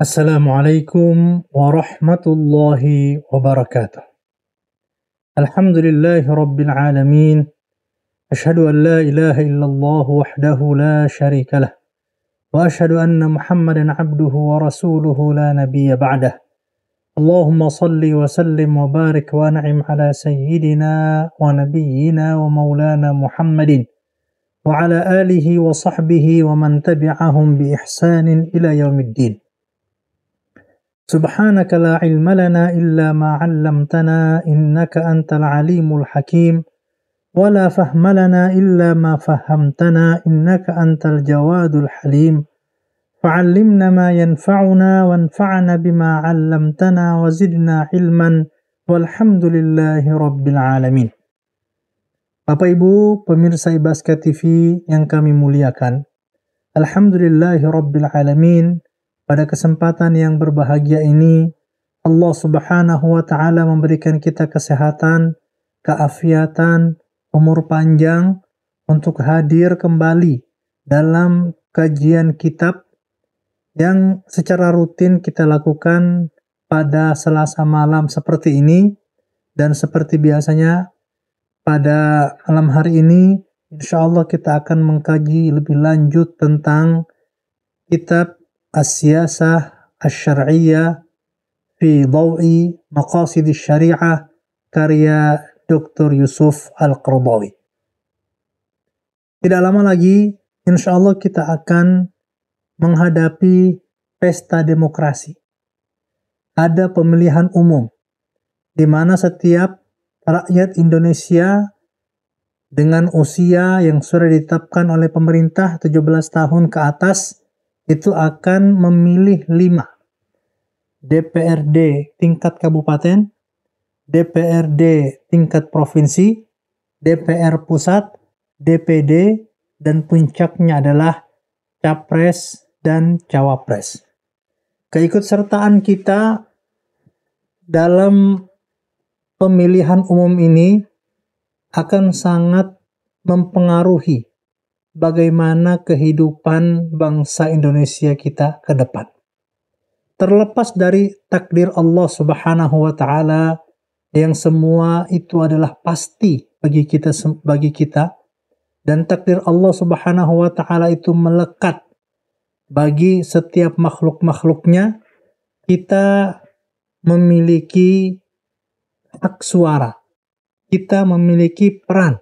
السلام عليكم ورحمة الله وبركاته. الحمد لله رب العالمين. أشهد أن لا إله إلا الله وحده لا شريك له. وأشهد أن محمدا عبده ورسوله لا نبي بعده. اللهم صل وسلم وبارك وانعم على سيدنا ونبينا ومولانا محمد وعلى آله وصحبه ومن تبعهم بإحسان إلى يوم الدين. سبحانك لا علم لنا إلا ما علمتنا إنك أنت العليم الحكيم ولا فهم لنا إلا ما فهمتنا إنك أنت الجواد الحليم فعلمنا ما ينفعنا وانفعنا بما علمتنا وزدنا علما والحمد لله رب العالمين Bapak Ibu pemirsa Ibaska TV yang kami muliakan Alhamdulillahi Rabbil Alamin pada kesempatan yang berbahagia ini, Allah Subhanahu wa Ta'ala memberikan kita kesehatan, keafiatan, umur panjang untuk hadir kembali dalam kajian kitab yang secara rutin kita lakukan pada Selasa malam seperti ini. Dan seperti biasanya pada malam hari ini insya Allah kita akan mengkaji lebih lanjut tentang kitab السياسة الشرعية في ضوء مقاصد الشريعة karya Dr. Yusuf Al-Qardawi. Tidak lama lagi, insya Allah kita akan menghadapi pesta demokrasi. Ada pemilihan umum, di mana setiap rakyat Indonesia dengan usia yang sudah ditetapkan oleh pemerintah 17 tahun ke atas itu akan memilih lima DPRD tingkat kabupaten, DPRD tingkat provinsi, DPR pusat, DPD, dan puncaknya adalah capres dan cawapres. Keikutsertaan kita dalam pemilihan umum ini akan sangat mempengaruhi bagaimana kehidupan bangsa Indonesia kita ke depan. Terlepas dari takdir Allah Subhanahu wa taala yang semua itu adalah pasti bagi kita bagi kita dan takdir Allah Subhanahu wa taala itu melekat bagi setiap makhluk-makhluknya kita memiliki hak suara kita memiliki peran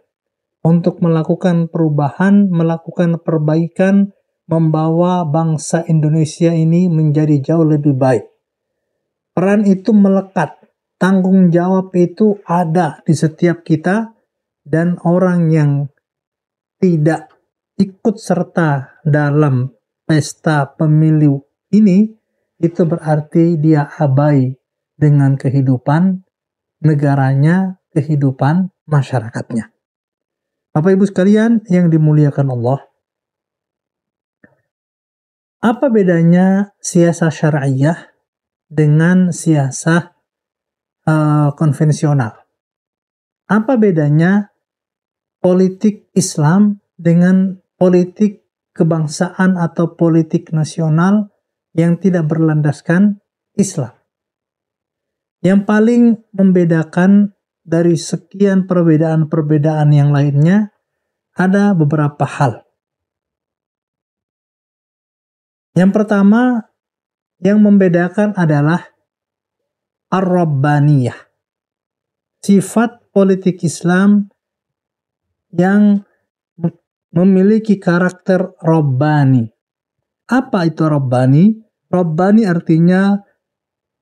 untuk melakukan perubahan, melakukan perbaikan, membawa bangsa Indonesia ini menjadi jauh lebih baik. Peran itu melekat, tanggung jawab itu ada di setiap kita, dan orang yang tidak ikut serta dalam pesta pemilu ini, itu berarti dia abai dengan kehidupan negaranya, kehidupan masyarakatnya. Bapak Ibu sekalian yang dimuliakan Allah, apa bedanya siasah syariah dengan siasah uh, konvensional? Apa bedanya politik Islam dengan politik kebangsaan atau politik nasional yang tidak berlandaskan Islam? Yang paling membedakan dari sekian perbedaan-perbedaan yang lainnya, ada beberapa hal. Yang pertama, yang membedakan adalah ar-rabbaniyah. Sifat politik Islam yang memiliki karakter robbani. Apa itu robbani? Robbani artinya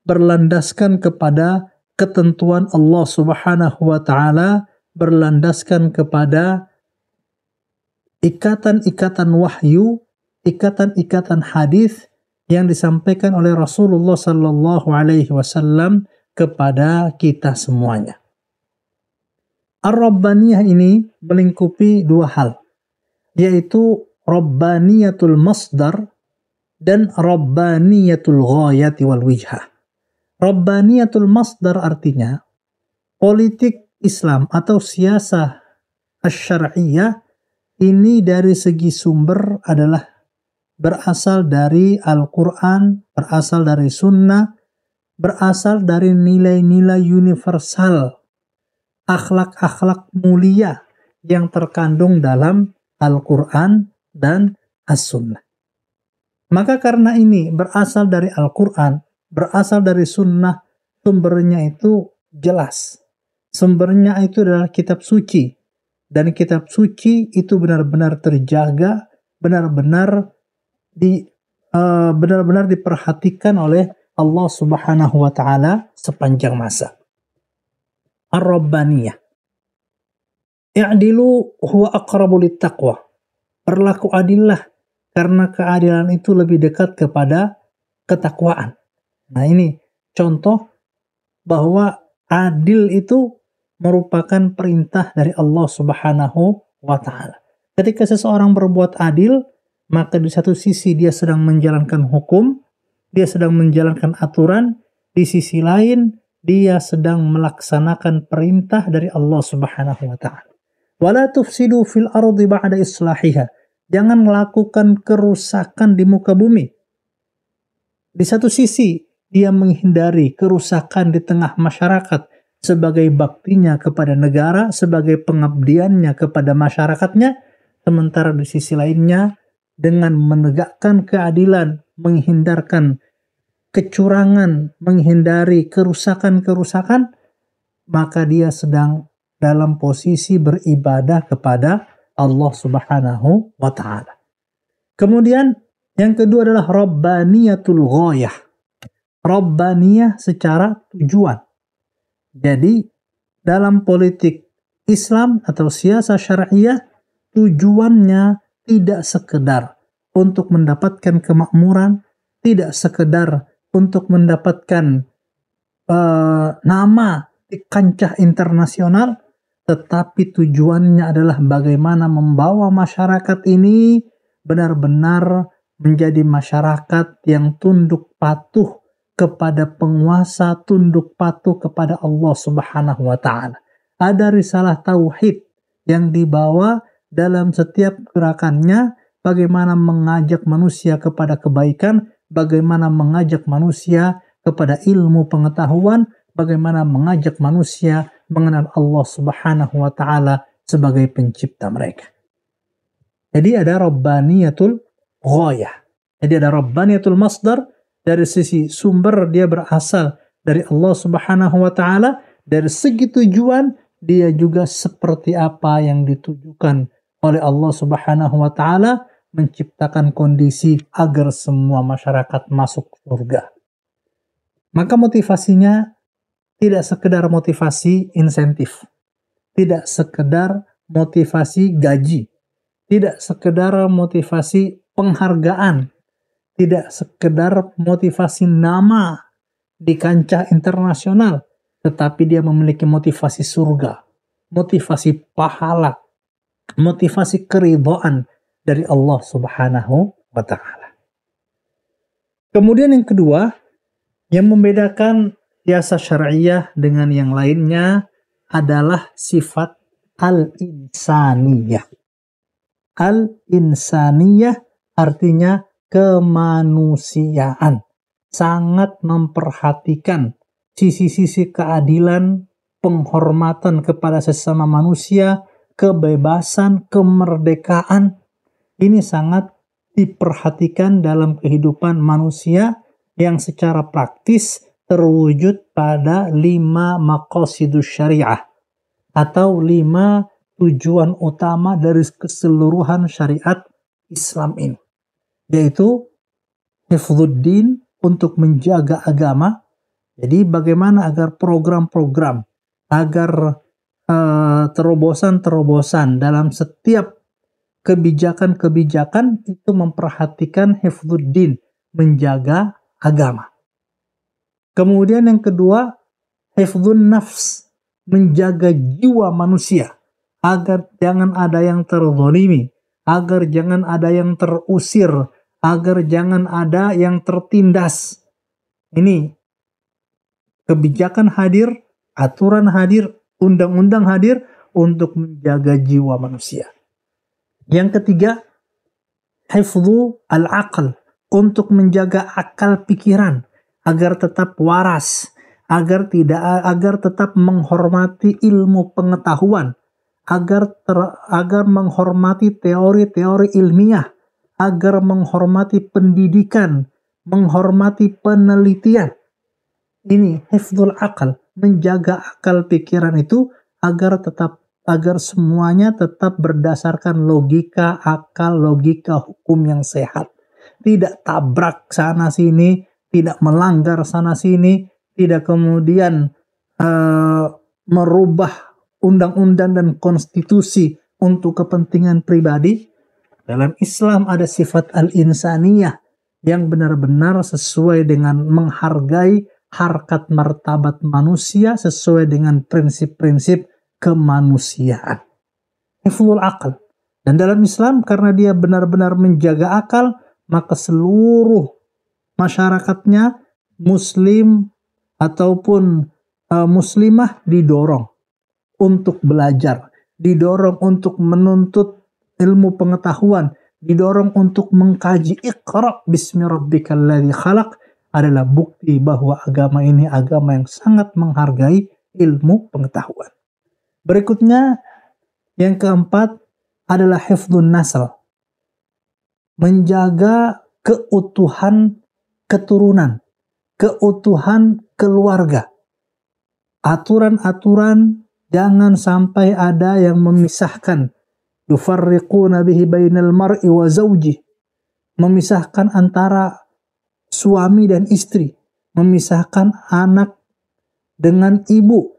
berlandaskan kepada ketentuan Allah Subhanahu wa taala berlandaskan kepada ikatan-ikatan wahyu, ikatan-ikatan hadis yang disampaikan oleh Rasulullah sallallahu alaihi wasallam kepada kita semuanya. Ar-Rabbaniyah ini melingkupi dua hal, yaitu Rabbaniyatul Masdar dan Rabbaniyatul Ghayati wal Wijhah. Rabbaniyatul masdar artinya politik Islam atau siasah syariah ini dari segi sumber adalah berasal dari Al-Quran, berasal dari Sunnah, berasal dari nilai-nilai universal, akhlak-akhlak mulia yang terkandung dalam Al-Quran dan As-Sunnah. Maka karena ini berasal dari Al-Quran, berasal dari Sunnah, sumbernya itu jelas. Sumbernya itu adalah kitab suci. Dan kitab suci itu benar-benar terjaga, benar-benar di uh, benar-benar diperhatikan oleh Allah Subhanahu wa taala sepanjang masa. Ar-Rabbaniyah. I'dilu huwa aqrabu taqwa. Berlaku adillah karena keadilan itu lebih dekat kepada ketakwaan. Nah, ini contoh bahwa adil itu merupakan perintah dari Allah Subhanahu wa taala. Ketika seseorang berbuat adil, maka di satu sisi dia sedang menjalankan hukum, dia sedang menjalankan aturan, di sisi lain dia sedang melaksanakan perintah dari Allah Subhanahu wa taala. Wala tufsidu fil ardi ba'da islahiha. Jangan melakukan kerusakan di muka bumi. Di satu sisi, dia menghindari kerusakan di tengah masyarakat sebagai baktinya kepada negara, sebagai pengabdiannya kepada masyarakatnya, sementara di sisi lainnya dengan menegakkan keadilan, menghindarkan kecurangan, menghindari kerusakan-kerusakan, maka dia sedang dalam posisi beribadah kepada Allah Subhanahu wa taala. Kemudian yang kedua adalah rabbaniyatul ghayah. Rabbaniyah secara tujuan. Jadi dalam politik Islam atau siasa syariah tujuannya tidak sekedar untuk mendapatkan kemakmuran, tidak sekedar untuk mendapatkan uh, nama di kancah internasional, tetapi tujuannya adalah bagaimana membawa masyarakat ini benar-benar menjadi masyarakat yang tunduk patuh kepada penguasa tunduk patuh kepada Allah Subhanahu wa taala. Ada risalah tauhid yang dibawa dalam setiap gerakannya bagaimana mengajak manusia kepada kebaikan, bagaimana mengajak manusia kepada ilmu pengetahuan, bagaimana mengajak manusia mengenal Allah Subhanahu wa taala sebagai pencipta mereka. Jadi ada rabbaniyatul ghayah. Jadi ada rabbaniyatul masdar dari sisi sumber dia berasal dari Allah Subhanahu wa taala, dari segi tujuan dia juga seperti apa yang ditujukan oleh Allah Subhanahu wa taala menciptakan kondisi agar semua masyarakat masuk surga. Maka motivasinya tidak sekedar motivasi insentif, tidak sekedar motivasi gaji, tidak sekedar motivasi penghargaan, tidak sekedar motivasi nama di kancah internasional, tetapi dia memiliki motivasi surga, motivasi pahala, motivasi keridhaan dari Allah Subhanahu wa taala. Kemudian yang kedua, yang membedakan jasa syariah dengan yang lainnya adalah sifat al-insaniyah. Al-insaniyah artinya kemanusiaan. Sangat memperhatikan sisi-sisi keadilan, penghormatan kepada sesama manusia, kebebasan, kemerdekaan. Ini sangat diperhatikan dalam kehidupan manusia yang secara praktis terwujud pada lima maqasidus syariah atau lima tujuan utama dari keseluruhan syariat Islam ini yaitu hifdzuddin untuk menjaga agama. Jadi bagaimana agar program-program, agar uh, terobosan-terobosan dalam setiap kebijakan-kebijakan itu memperhatikan hifdzuddin, menjaga agama. Kemudian yang kedua, hifdzun nafs, menjaga jiwa manusia agar jangan ada yang terzolimi, agar jangan ada yang terusir, agar jangan ada yang tertindas. Ini kebijakan hadir, aturan hadir, undang-undang hadir untuk menjaga jiwa manusia. Yang ketiga, hifdhu al-aql untuk menjaga akal pikiran agar tetap waras, agar tidak agar tetap menghormati ilmu pengetahuan, agar ter, agar menghormati teori-teori ilmiah, agar menghormati pendidikan, menghormati penelitian. Ini hifdzul akal, menjaga akal pikiran itu agar tetap agar semuanya tetap berdasarkan logika akal, logika hukum yang sehat. Tidak tabrak sana sini, tidak melanggar sana sini, tidak kemudian uh, merubah undang-undang dan konstitusi untuk kepentingan pribadi. Dalam Islam ada sifat al-insaniyah yang benar-benar sesuai dengan menghargai harkat martabat manusia sesuai dengan prinsip-prinsip kemanusiaan. Hifzul akal. Dan dalam Islam karena dia benar-benar menjaga akal, maka seluruh masyarakatnya muslim ataupun uh, muslimah didorong untuk belajar, didorong untuk menuntut ilmu pengetahuan, didorong untuk mengkaji ikhra bismi rabbikal khalaq adalah bukti bahwa agama ini agama yang sangat menghargai ilmu pengetahuan. Berikutnya, yang keempat adalah hifdun nasl. Menjaga keutuhan keturunan, keutuhan keluarga. Aturan-aturan jangan sampai ada yang memisahkan. Yufarriquna bihi bainal mar'i wa zawji. Memisahkan antara suami dan istri. Memisahkan anak dengan ibu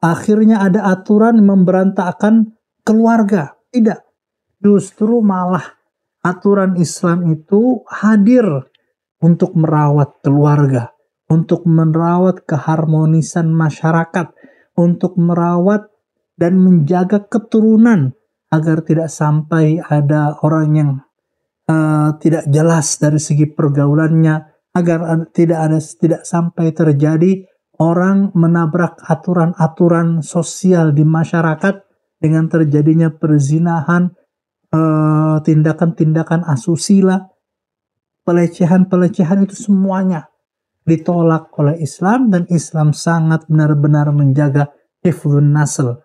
akhirnya ada aturan memberantakan keluarga. Tidak. Justru malah aturan Islam itu hadir untuk merawat keluarga, untuk merawat keharmonisan masyarakat, untuk merawat dan menjaga keturunan agar tidak sampai ada orang yang uh, tidak jelas dari segi pergaulannya, agar tidak ada tidak sampai terjadi orang menabrak aturan-aturan sosial di masyarakat dengan terjadinya perzinahan, eh, tindakan-tindakan asusila, pelecehan-pelecehan itu semuanya ditolak oleh Islam dan Islam sangat benar-benar menjaga hifdun nasl,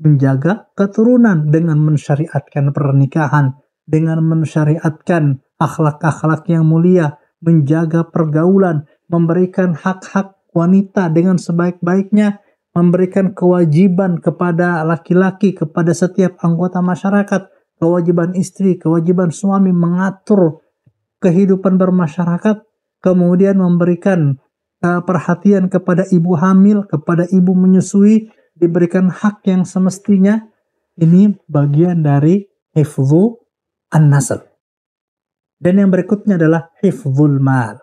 menjaga keturunan dengan mensyariatkan pernikahan, dengan mensyariatkan akhlak-akhlak yang mulia, menjaga pergaulan, memberikan hak-hak wanita dengan sebaik-baiknya memberikan kewajiban kepada laki-laki, kepada setiap anggota masyarakat, kewajiban istri, kewajiban suami mengatur kehidupan bermasyarakat, kemudian memberikan uh, perhatian kepada ibu hamil, kepada ibu menyusui, diberikan hak yang semestinya. Ini bagian dari hifzu an-nasl. Dan yang berikutnya adalah hifzul mal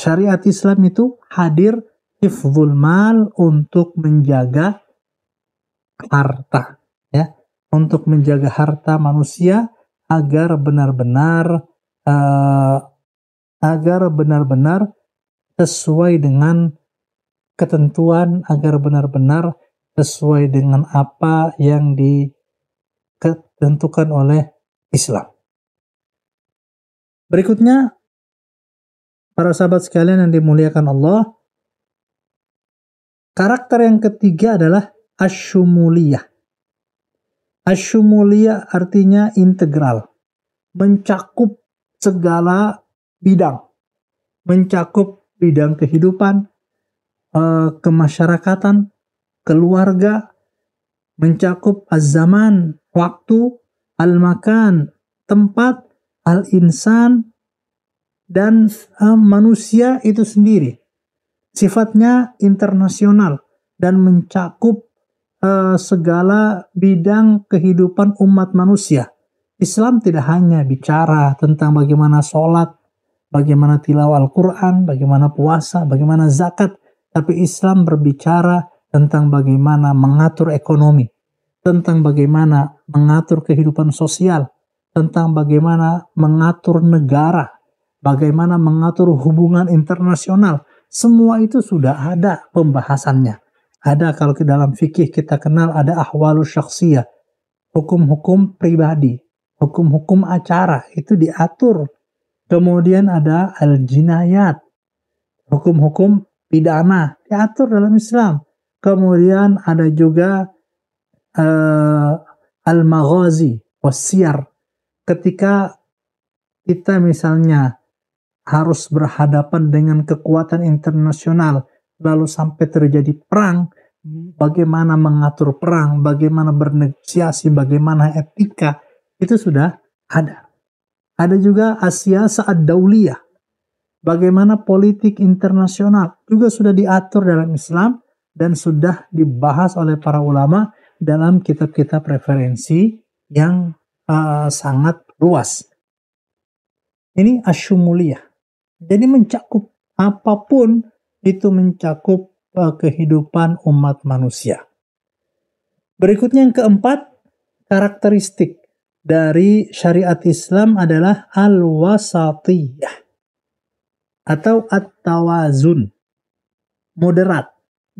syariat Islam itu hadir hifzul mal untuk menjaga harta ya untuk menjaga harta manusia agar benar-benar uh, agar benar-benar sesuai dengan ketentuan agar benar-benar sesuai dengan apa yang ditentukan oleh Islam. Berikutnya Para sahabat sekalian yang dimuliakan Allah, karakter yang ketiga adalah asyumuliyah. Asyumuliyah artinya integral, mencakup segala bidang, mencakup bidang kehidupan, eh, kemasyarakatan, keluarga, mencakup az-zaman, waktu, al-makan, tempat, al-insan, dan uh, manusia itu sendiri. Sifatnya internasional dan mencakup uh, segala bidang kehidupan umat manusia. Islam tidak hanya bicara tentang bagaimana sholat, bagaimana tilawah Al-Quran, bagaimana puasa, bagaimana zakat, tapi Islam berbicara tentang bagaimana mengatur ekonomi, tentang bagaimana mengatur kehidupan sosial, tentang bagaimana mengatur negara, bagaimana mengatur hubungan internasional, semua itu sudah ada pembahasannya. Ada kalau ke dalam fikih kita kenal ada ahwalu syaksiyah, hukum-hukum pribadi, hukum-hukum acara itu diatur. Kemudian ada al-jinayat, hukum-hukum pidana diatur dalam Islam. Kemudian ada juga uh, al-maghazi ketika kita misalnya harus berhadapan dengan kekuatan internasional lalu sampai terjadi perang bagaimana mengatur perang bagaimana bernegosiasi bagaimana etika itu sudah ada. Ada juga Asia saat dauliyah bagaimana politik internasional juga sudah diatur dalam Islam dan sudah dibahas oleh para ulama dalam kitab-kitab referensi yang uh, sangat luas. Ini asyumuliyah. Jadi mencakup apa pun itu mencakup uh, kehidupan umat manusia. Berikutnya yang keempat, karakteristik dari syariat Islam adalah al-wasatiyah atau at-tawazun. Moderat,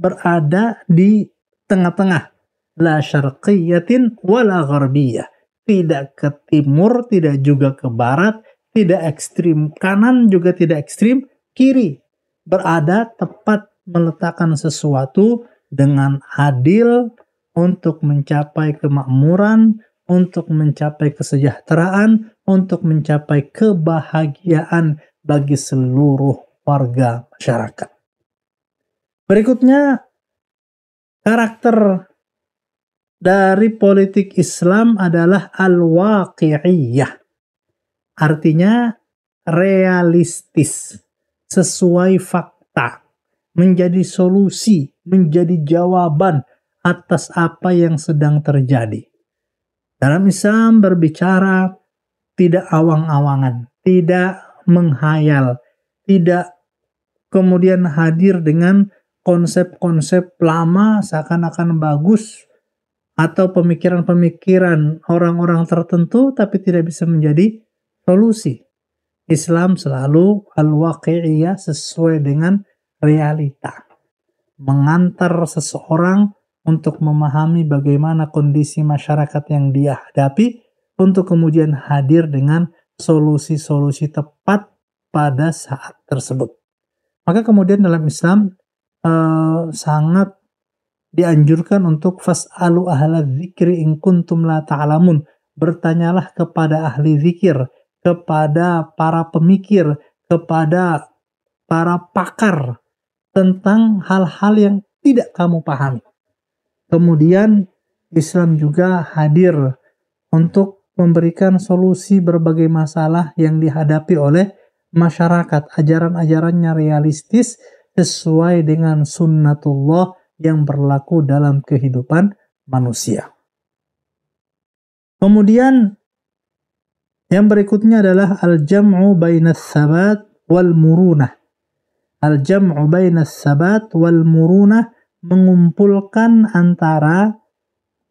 berada di tengah-tengah la syarqiyatin wala gharbiyah. Tidak ke timur, tidak juga ke barat, tidak ekstrim kanan juga tidak ekstrim kiri. Berada tepat meletakkan sesuatu dengan adil untuk mencapai kemakmuran, untuk mencapai kesejahteraan, untuk mencapai kebahagiaan bagi seluruh warga masyarakat. Berikutnya, karakter dari politik Islam adalah al-waqi'iyah. Artinya realistis, sesuai fakta, menjadi solusi, menjadi jawaban atas apa yang sedang terjadi. Dalam Islam berbicara tidak awang-awangan, tidak menghayal, tidak kemudian hadir dengan konsep-konsep lama seakan-akan bagus atau pemikiran-pemikiran orang-orang tertentu tapi tidak bisa menjadi solusi. Islam selalu al-waqi'iyah sesuai dengan realita. Mengantar seseorang untuk memahami bagaimana kondisi masyarakat yang dia hadapi untuk kemudian hadir dengan solusi-solusi tepat pada saat tersebut. Maka kemudian dalam Islam uh, sangat dianjurkan untuk fas'alu ahla dzikri in kuntum la ta'lamun. Bertanyalah kepada ahli zikir, kepada para pemikir, kepada para pakar tentang hal-hal yang tidak kamu pahami. Kemudian Islam juga hadir untuk memberikan solusi berbagai masalah yang dihadapi oleh masyarakat. Ajaran-ajarannya realistis sesuai dengan sunnatullah yang berlaku dalam kehidupan manusia. Kemudian yang berikutnya adalah al-jam'u bainas sabat wal murunah. Al-jam'u bainas sabat wal murunah mengumpulkan antara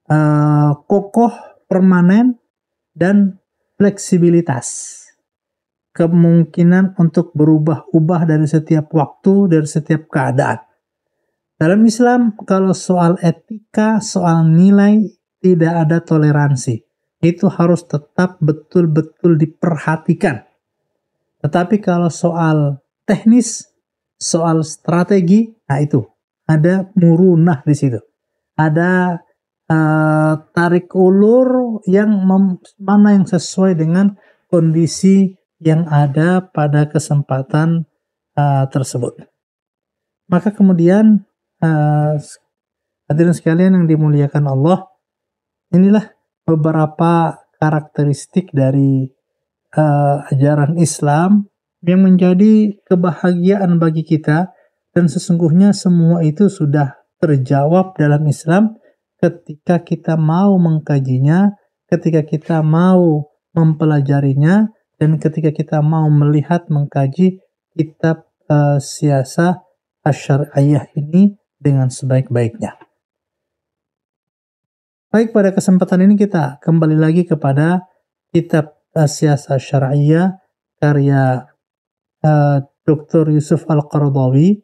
uh, kokoh permanen dan fleksibilitas. Kemungkinan untuk berubah-ubah dari setiap waktu, dari setiap keadaan. Dalam Islam, kalau soal etika, soal nilai, tidak ada toleransi. Itu harus tetap betul-betul diperhatikan. Tetapi kalau soal teknis, soal strategi, nah itu ada murunah di situ. Ada uh, tarik ulur yang mana yang sesuai dengan kondisi yang ada pada kesempatan uh, tersebut. Maka kemudian uh, hadirin sekalian yang dimuliakan Allah, inilah beberapa karakteristik dari uh, ajaran Islam yang menjadi kebahagiaan bagi kita dan sesungguhnya semua itu sudah terjawab dalam Islam ketika kita mau mengkajinya, ketika kita mau mempelajarinya, dan ketika kita mau melihat mengkaji kitab uh, siasa asyariyah ini dengan sebaik-baiknya. Baik, pada kesempatan ini kita kembali lagi kepada kitab Siasa Syariah karya uh, Dr. Yusuf Al-Qardawi.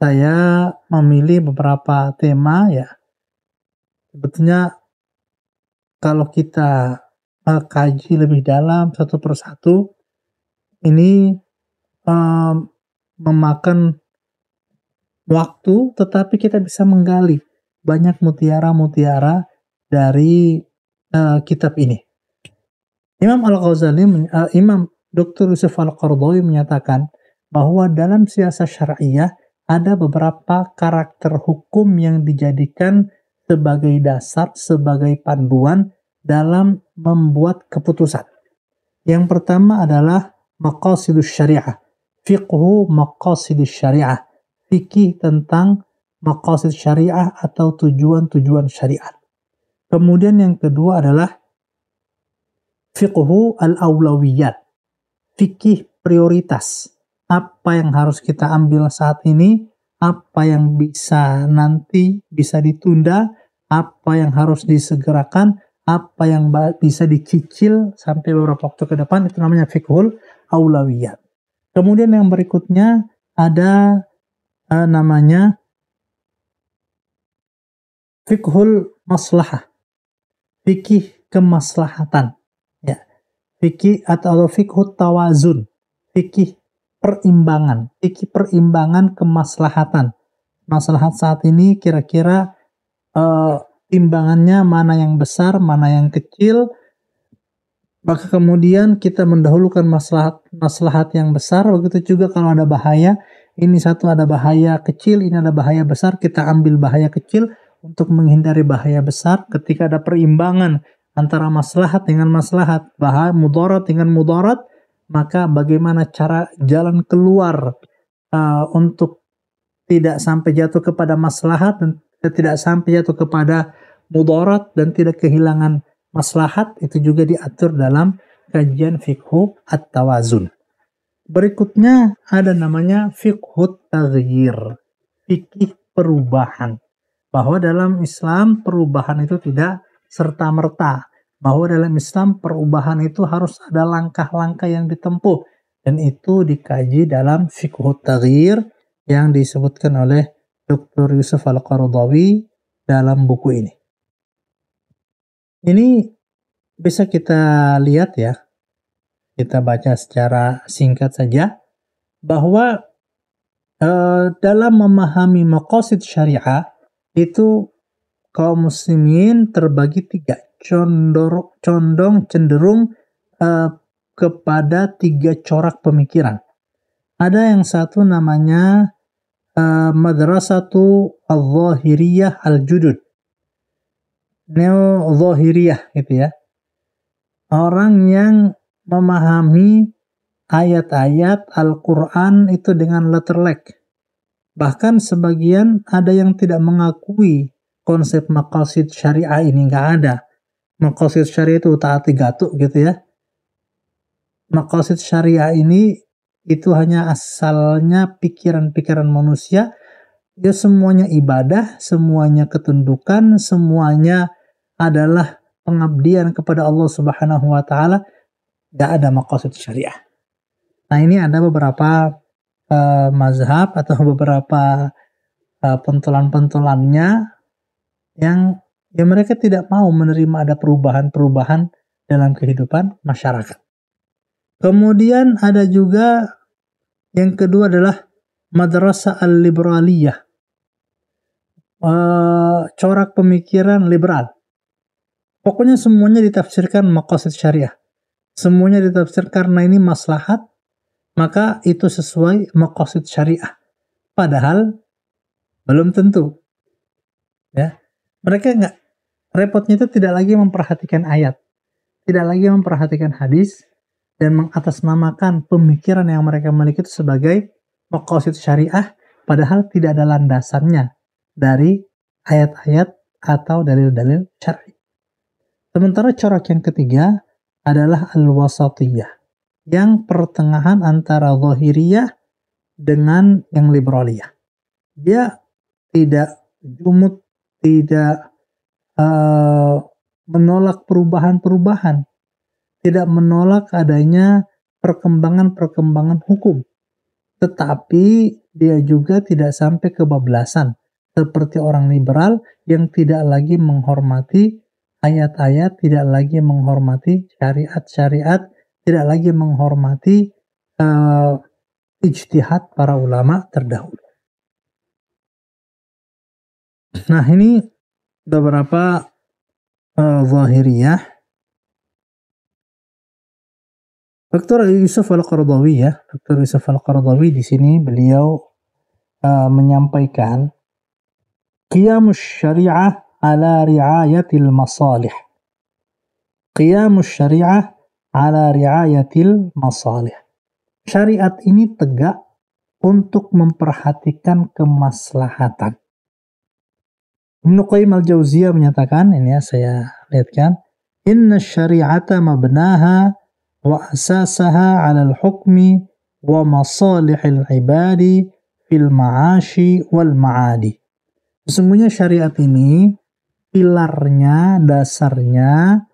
Saya memilih beberapa tema ya. Sebetulnya kalau kita uh, kaji lebih dalam satu persatu ini uh, memakan waktu tetapi kita bisa menggali banyak mutiara-mutiara dari uh, kitab ini. Imam Al-Ghazali, uh, Imam Dr. Yusuf Al-Qardawi menyatakan bahwa dalam siasat syariah ada beberapa karakter hukum yang dijadikan sebagai dasar, sebagai panduan dalam membuat keputusan. Yang pertama adalah maqasidus syariah. Fiqhu maqasidus syariah. Fikih tentang maqasid syariah atau tujuan-tujuan syariat. Kemudian yang kedua adalah fiqhu al-awlawiyat. Fikih prioritas. Apa yang harus kita ambil saat ini, apa yang bisa nanti bisa ditunda, apa yang harus disegerakan, apa yang bisa dicicil sampai beberapa waktu ke depan itu namanya fikhul aulawiyat. Kemudian yang berikutnya ada uh, namanya fikhul maslahah. Fikih kemaslahatan. Ya. Fikih atau fikhul tawazun. Fikih perimbangan. Fikih perimbangan kemaslahatan. Maslahat saat ini kira-kira uh, timbangannya mana yang besar, mana yang kecil, maka kemudian kita mendahulukan maslahat maslahat yang besar. Begitu juga kalau ada bahaya ini satu ada bahaya kecil ini ada bahaya besar kita ambil bahaya kecil untuk menghindari bahaya besar. Ketika ada perimbangan antara maslahat dengan maslahat bahaya mudarat dengan mudarat maka bagaimana cara jalan keluar uh, untuk tidak sampai jatuh kepada maslahat dan tidak sampai jatuh kepada mudarat dan tidak kehilangan maslahat itu juga diatur dalam kajian fikhu at-tawazun. Berikutnya ada namanya fikhu taghyir, fikih perubahan. Bahwa dalam Islam perubahan itu tidak serta-merta. Bahwa dalam Islam perubahan itu harus ada langkah-langkah yang ditempuh. Dan itu dikaji dalam fikhu taghyir yang disebutkan oleh Dr. Yusuf Al-Qaradawi dalam buku ini. Ini bisa kita lihat ya, kita baca secara singkat saja bahwa uh, dalam memahami makosid syariah itu kaum muslimin terbagi tiga condor, condong cenderung uh, kepada tiga corak pemikiran. Ada yang satu namanya uh, madrasatu al-zahiriyah al-judud neo-zohiriyah gitu ya. Orang yang memahami ayat-ayat Al-Quran itu dengan letterlek. Bahkan sebagian ada yang tidak mengakui konsep maqasid syariah ini nggak ada. Maqasid syariah itu taati gatuk gitu ya. Maqasid syariah ini itu hanya asalnya pikiran-pikiran manusia ya semuanya ibadah, semuanya ketundukan, semuanya adalah pengabdian kepada Allah Subhanahu wa taala, tidak ada maqasid syariah. Nah, ini ada beberapa uh, mazhab atau beberapa uh, pentolan-pentolannya yang ya mereka tidak mau menerima ada perubahan-perubahan dalam kehidupan masyarakat. Kemudian ada juga yang kedua adalah madrasah al-liberaliyah uh, corak pemikiran liberal. Pokoknya semuanya ditafsirkan maqasid syariah. Semuanya ditafsir karena ini maslahat, maka itu sesuai maqasid syariah. Padahal belum tentu. Ya. Mereka nggak repotnya itu tidak lagi memperhatikan ayat, tidak lagi memperhatikan hadis dan mengatasnamakan pemikiran yang mereka miliki itu sebagai maqasid syariah padahal tidak ada landasannya dari ayat-ayat atau dalil-dalil syar'i. Sementara corak yang ketiga adalah al-wasatiyah, yang pertengahan antara zahiriyah dengan yang liberaliyah. Dia tidak jumut, tidak uh, menolak perubahan-perubahan, tidak menolak adanya perkembangan-perkembangan hukum, tetapi dia juga tidak sampai kebablasan seperti orang liberal yang tidak lagi menghormati ayat-ayat, tidak lagi menghormati syariat-syariat, tidak lagi menghormati uh, ijtihad para ulama terdahulu. Nah ini beberapa uh, zahiriyah. Dr. Yusuf Al-Qardawi ya, Dr. Yusuf Al-Qardawi di sini beliau uh, menyampaikan qiyamus syariah ala riayatil masalih. Qiyamus syariah ala riayatil masalih. Syariat ini tegak untuk memperhatikan kemaslahatan. Ibnu Qayyim al-Jauziyah menyatakan, ini ya saya lihatkan, Inna syari'ata mabnaha wa asasaha 'ala al-hukmi wa masalihil ibadi. Sesungguhnya syariat ini pilarnya, dasarnya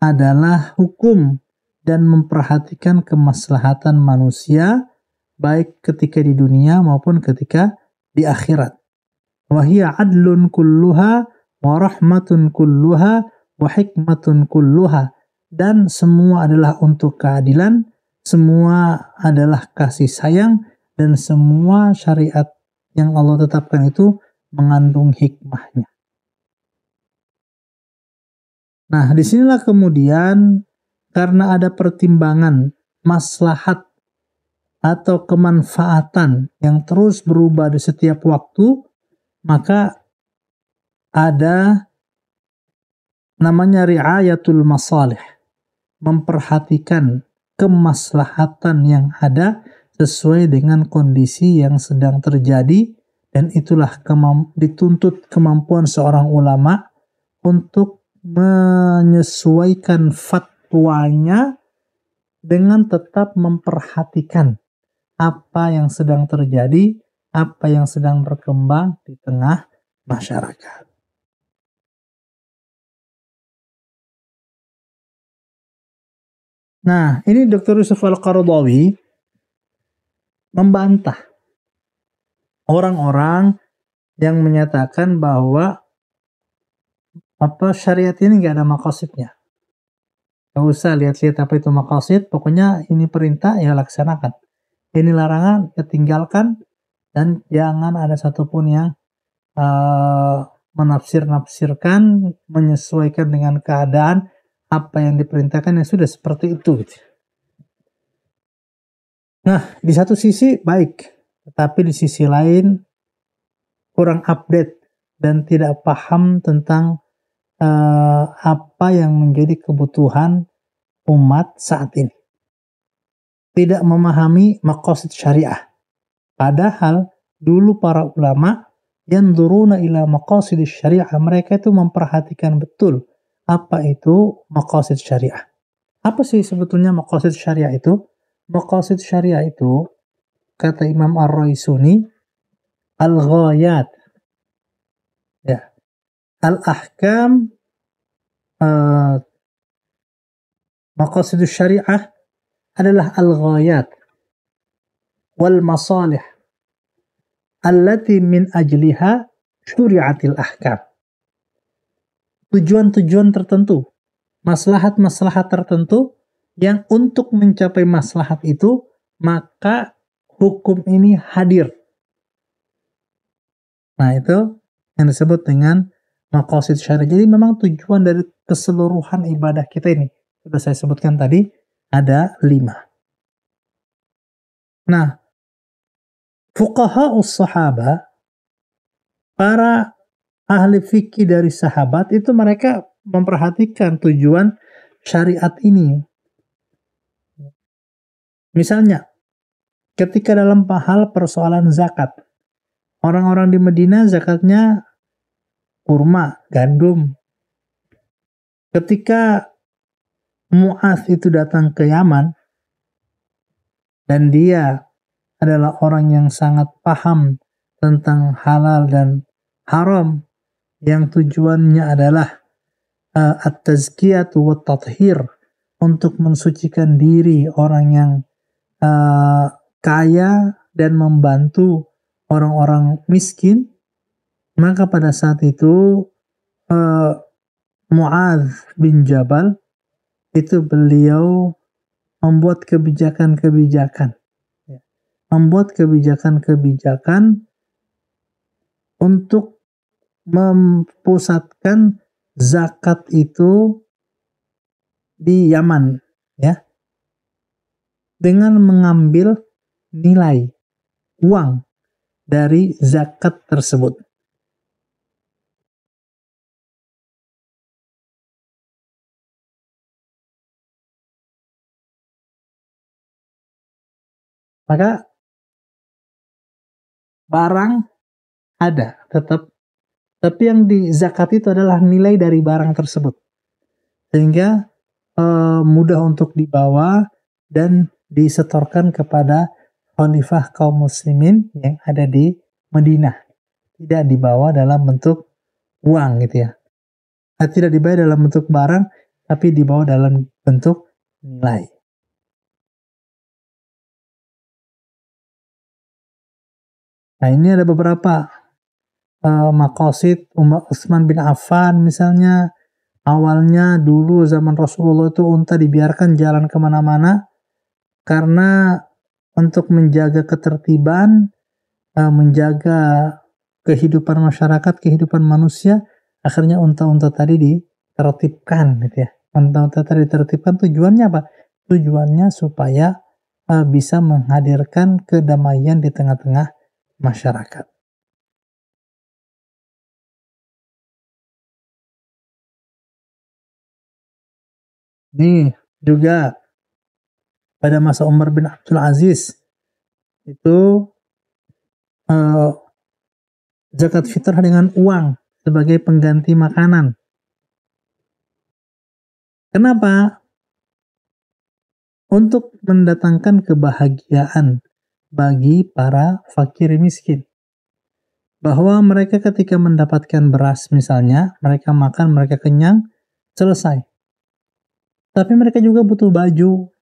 adalah hukum dan memperhatikan kemaslahatan manusia baik ketika di dunia maupun ketika di akhirat wahia adlun kulluha wa rahmatun kulluha wa hikmatun kulluha dan semua adalah untuk keadilan semua adalah kasih sayang dan semua syariat yang Allah tetapkan itu mengandung hikmahnya. Nah, di sinilah kemudian karena ada pertimbangan maslahat atau kemanfaatan yang terus berubah di setiap waktu, maka ada namanya riayatul masalih memperhatikan kemaslahatan yang ada sesuai dengan kondisi yang sedang terjadi dan itulah kemam dituntut kemampuan seorang ulama untuk menyesuaikan fatwanya dengan tetap memperhatikan apa yang sedang terjadi apa yang sedang berkembang di tengah masyarakat. Nah, ini Dr. Yusuf Al-Qaradawi membantah orang-orang yang menyatakan bahwa apa syariat ini nggak ada makosidnya. Gak usah lihat-lihat apa itu makosid, pokoknya ini perintah ya laksanakan. Ini larangan ya tinggalkan, dan jangan ada satupun yang uh, menafsir-nafsirkan menyesuaikan dengan keadaan apa yang diperintahkan yang sudah seperti itu gitu. Nah, di satu sisi baik, tetapi di sisi lain kurang update dan tidak paham tentang uh, apa yang menjadi kebutuhan umat saat ini. Tidak memahami makosid syariah. Padahal dulu para ulama yang duruna ila maqasid syariah mereka itu memperhatikan betul apa itu maqasid syariah. Apa sih sebetulnya maqasid syariah itu? Maqasid syariah itu kata Imam Ar-Raisuni al-ghayat. Ya. Al-ahkam uh, maqasid syariah adalah al-ghayat wal masalih allati min ajliha syuri'atil ahkam. Tujuan-tujuan tertentu, maslahat-maslahat tertentu yang untuk mencapai maslahat itu maka hukum ini hadir. Nah, itu yang disebut dengan maqasid syariah. Jadi memang tujuan dari keseluruhan ibadah kita ini sudah saya sebutkan tadi ada lima. Nah, fuqaha sahaba para ahli fikih dari sahabat itu mereka memperhatikan tujuan syariat ini. Misalnya, ketika dalam hal persoalan zakat, orang-orang di Medina zakatnya kurma, gandum. Ketika Mu'az itu datang ke Yaman, dan dia adalah orang yang sangat paham tentang halal dan haram yang tujuannya adalah uh, at-tazkiyatu wa tathir untuk mensucikan diri orang yang uh, kaya dan membantu orang-orang miskin maka pada saat itu uh, Mu'adz bin Jabal itu beliau membuat kebijakan-kebijakan ya. membuat kebijakan-kebijakan untuk mempusatkan zakat itu di Yaman ya dengan mengambil nilai uang dari zakat tersebut. Maka barang ada tetap tapi yang di zakat itu adalah nilai dari barang tersebut. Sehingga uh, mudah untuk dibawa dan disetorkan kepada khalifah kaum muslimin yang ada di Madinah. Tidak dibawa dalam bentuk uang gitu ya. Nah, tidak dibawa dalam bentuk barang tapi dibawa dalam bentuk nilai. Nah ini ada beberapa uh, makosid Umar Utsman bin Affan misalnya awalnya dulu zaman Rasulullah itu unta dibiarkan jalan ke mana-mana karena untuk menjaga ketertiban, uh, menjaga kehidupan masyarakat, kehidupan manusia, akhirnya unta-unta tadi ditertibkan gitu ya. Unta-unta tadi ditertibkan tujuannya apa? Tujuannya supaya uh, bisa menghadirkan kedamaian di tengah-tengah masyarakat. Ini juga pada masa Umar bin Abdul Aziz itu uh, zakat fitrah dengan uang sebagai pengganti makanan. Kenapa? Untuk mendatangkan kebahagiaan bagi para fakir miskin. Bahwa mereka ketika mendapatkan beras misalnya, mereka makan, mereka kenyang, selesai. Tapi mereka juga butuh baju,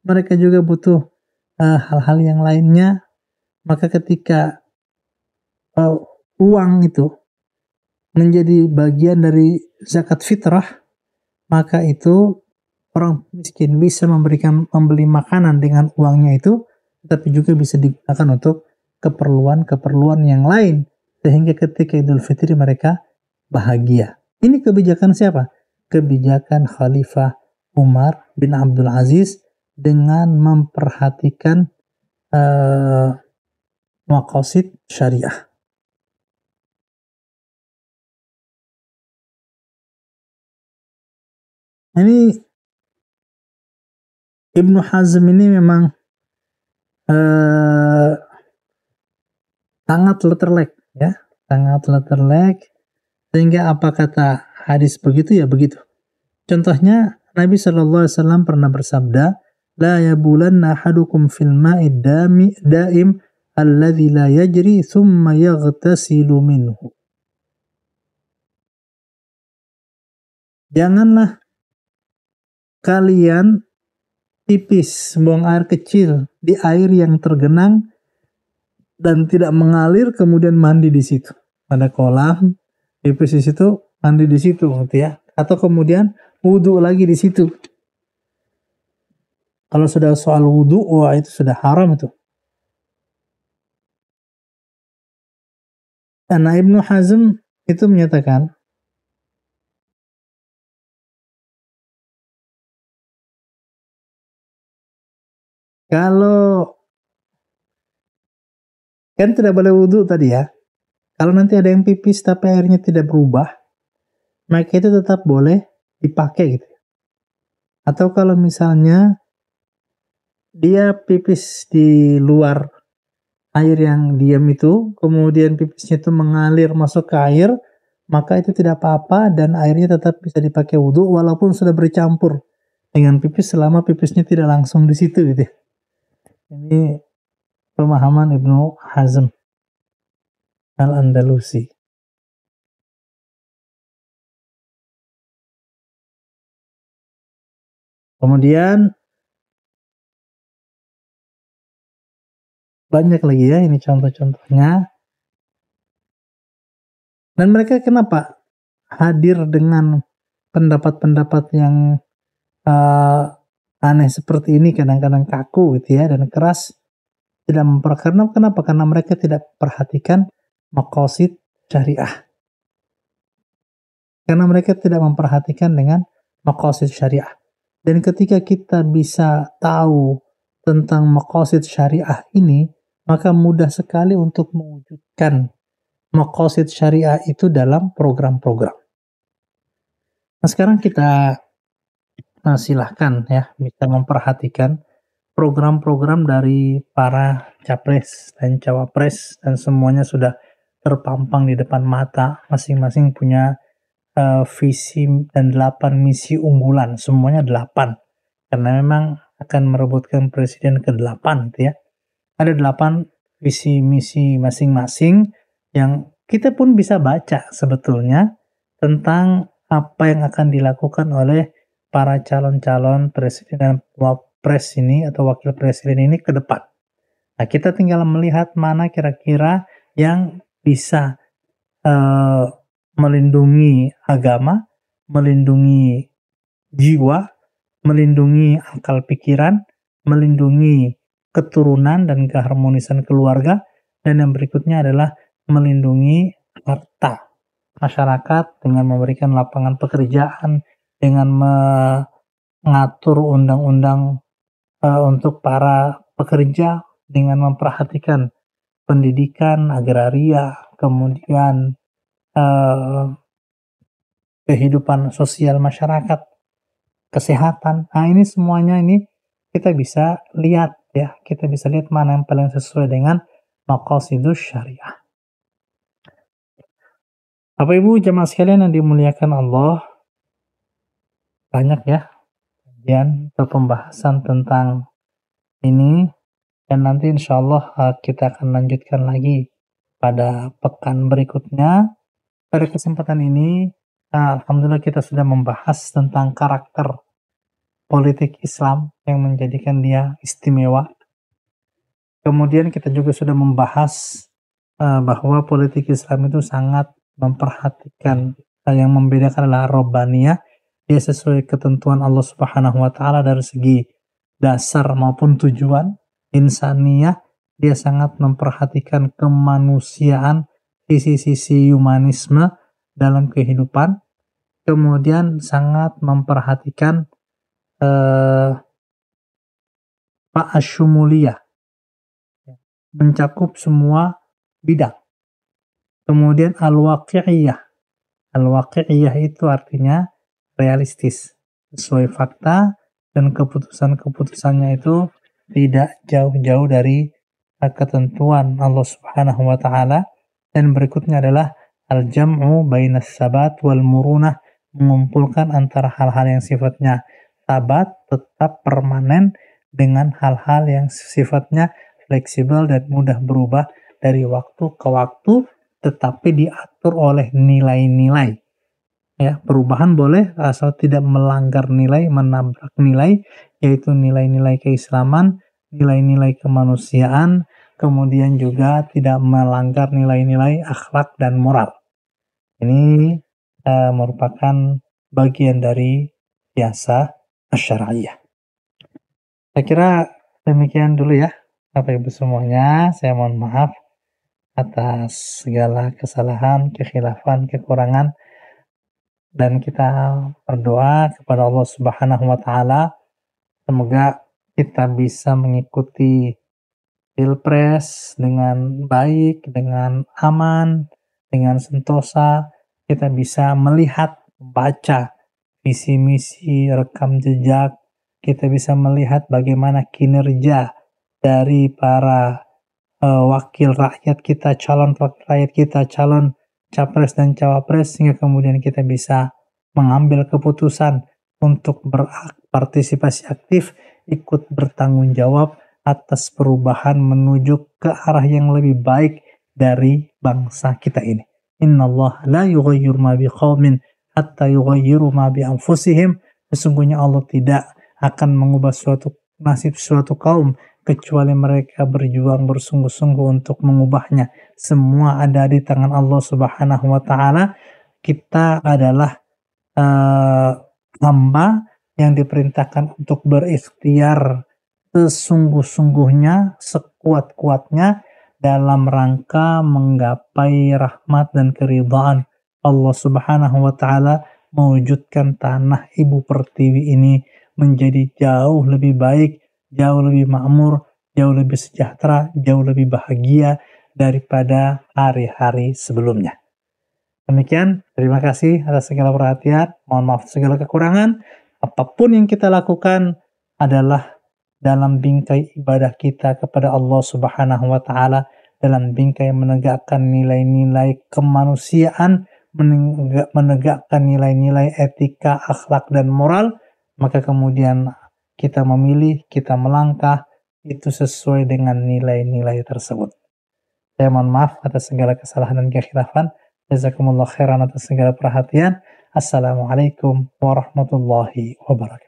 mereka juga butuh eh, hal-hal uh, yang lainnya. Maka ketika uh, uang itu menjadi bagian dari zakat fitrah, maka itu orang miskin bisa memberikan membeli makanan dengan uangnya itu tapi juga bisa digunakan untuk keperluan-keperluan yang lain sehingga ketika Idul Fitri mereka bahagia. Ini kebijakan siapa? Kebijakan Khalifah Umar bin Abdul Aziz dengan memperhatikan uh, maqasid syariah. Ini Ibnu Hazm ini memang eh, sangat letterlek ya. Sangat letterlek. Sehingga apa kata hadis begitu? Ya begitu. Contohnya Nabi Shallallahu Alaihi Wasallam pernah bersabda la yabulanna ahadukum fil ma'id dami daim alladhi la yajri thumma yaghtasilu minhu janganlah kalian tipis, buang air kecil di air yang tergenang dan tidak mengalir kemudian mandi di situ. Ada kolam, tipis di situ, mandi di situ gitu ya. Atau kemudian wudhu lagi di situ. Kalau sudah soal wudhu, wah itu sudah haram itu. Dan Ibnu Hazm itu menyatakan Kalau kan tidak boleh wudhu tadi ya. Kalau nanti ada yang pipis tapi airnya tidak berubah, maka itu tetap boleh dipakai gitu. Atau kalau misalnya dia pipis di luar air yang diam itu, kemudian pipisnya itu mengalir masuk ke air, maka itu tidak apa-apa dan airnya tetap bisa dipakai wudhu walaupun sudah bercampur dengan pipis selama pipisnya tidak langsung di situ gitu. Ya. Ini pemahaman Ibnu Hazm Al-Andalusi. Kemudian banyak lagi ya ini contoh-contohnya. Dan mereka kenapa hadir dengan pendapat-pendapat yang uh, aneh seperti ini kadang-kadang kaku gitu ya dan keras tidak memperkarena kenapa? Karena mereka tidak perhatikan makosid syariah. Karena mereka tidak memperhatikan dengan makosid syariah dan ketika kita bisa tahu tentang makosid syariah ini maka mudah sekali untuk mewujudkan makosid syariah itu dalam program-program. Nah sekarang kita nah, silahkan ya bisa memperhatikan program-program dari para capres dan cawapres dan semuanya sudah terpampang di depan mata masing-masing punya uh, visi dan delapan misi unggulan. Semuanya delapan. Karena memang akan merebutkan presiden ke-8 gitu ya. Ada delapan visi misi masing-masing yang kita pun bisa baca sebetulnya tentang apa yang akan dilakukan oleh para calon-calon presiden dan pres ini atau wakil presiden ini ke depan. Nah, kita tinggal melihat mana kira-kira yang bisa uh, melindungi agama, melindungi jiwa, melindungi akal pikiran, melindungi keturunan dan keharmonisan keluarga, dan yang berikutnya adalah melindungi harta. Masyarakat dengan memberikan lapangan pekerjaan, dengan mengatur undang-undang uh, untuk para pekerja dengan memperhatikan pendidikan agraria, kemudian uh, kehidupan sosial masyarakat, kesehatan. Nah ini semuanya ini kita bisa lihat ya, kita bisa lihat mana yang paling sesuai dengan maqasidus syariah. Bapak Ibu jemaah sekalian yang dimuliakan Allah, banyak ya kajian atau pembahasan tentang ini dan nanti insya Allah uh, kita akan lanjutkan lagi pada pekan berikutnya. Pada kesempatan ini, Alhamdulillah kita sudah membahas tentang karakter politik Islam yang menjadikan dia istimewa. Kemudian kita juga sudah membahas uh, bahwa politik Islam itu sangat memperhatikan. Yang membedakan adalah robaniyah dia sesuai ketentuan Allah Subhanahu wa taala dari segi dasar maupun tujuan. Insaniyah dia sangat memperhatikan kemanusiaan sisi-sisi humanisme dalam kehidupan kemudian sangat memperhatikan uh, Asyumuliyah. Mencakup semua bidang. Kemudian al-waqi'iyah. Al-waqi'iyah itu artinya realistis sesuai fakta dan keputusan-keputusannya itu tidak jauh-jauh dari ketentuan Allah Subhanahu wa taala dan berikutnya adalah al-jam'u bainas sabat wal murunah mengumpulkan antara hal-hal yang sifatnya sabat tetap permanen dengan hal-hal yang sifatnya fleksibel dan mudah berubah dari waktu ke waktu tetapi diatur oleh nilai-nilai. Ya perubahan boleh asal tidak melanggar nilai menabrak nilai yaitu nilai-nilai keislaman nilai-nilai kemanusiaan kemudian juga tidak melanggar nilai-nilai akhlak dan moral. Ini uh, merupakan bagian dari biasa syariah. Saya kira demikian dulu ya Bapak Ibu semuanya. Saya mohon maaf atas segala kesalahan, kekhilafan, kekurangan. Dan kita berdoa kepada Allah Subhanahu wa taala semoga kita bisa mengikuti pilpres dengan baik, dengan aman, dengan sentosa, kita bisa melihat, baca visi misi, rekam jejak, kita bisa melihat bagaimana kinerja dari para uh, wakil rakyat kita, calon wakil rakyat kita, calon capres dan cawapres sehingga kemudian kita bisa mengambil keputusan untuk berpartisipasi aktif, ikut bertanggung jawab atas perubahan menuju ke arah yang lebih baik dari bangsa kita ini. Inna Allah la yughayyir ma biqaumin hatta yughayyiru ma bi anfusihim. Sesungguhnya Allah tidak akan mengubah suatu nasib suatu kaum kecuali mereka berjuang bersungguh-sungguh untuk mengubahnya. Semua ada di tangan Allah Subhanahu wa taala. Kita adalah uh, hamba yang diperintahkan untuk berikhtiar sesungguh-sungguhnya, sekuat-kuatnya dalam rangka menggapai rahmat dan keridhaan Allah Subhanahu wa taala mewujudkan tanah ibu pertiwi ini menjadi jauh lebih baik, jauh lebih makmur, jauh lebih sejahtera, jauh lebih bahagia daripada hari-hari sebelumnya. Demikian, terima kasih atas segala perhatian. Mohon maaf segala kekurangan. Apa pun yang kita lakukan adalah dalam bingkai ibadah kita kepada Allah Subhanahu wa taala, dalam bingkai menegakkan nilai-nilai kemanusiaan, menegakkan nilai-nilai etika, akhlak dan moral, maka kemudian kita memilih, kita melangkah itu sesuai dengan nilai-nilai tersebut. Saya mohon maaf atas segala kesalahan dan kekhilafan. Jazakumullah khairan atas segala perhatian. Assalamualaikum warahmatullahi wabarakatuh.